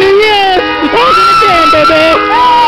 yes! Hold it again, baby!